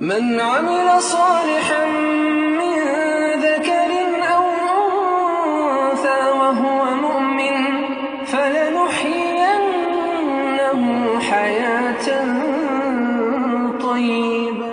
من عمل صالحا من ذكر أو أنثى وهو مؤمن فلنحيينه حياة طيبة.